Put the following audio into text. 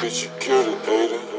Bitch, you killed it, baby.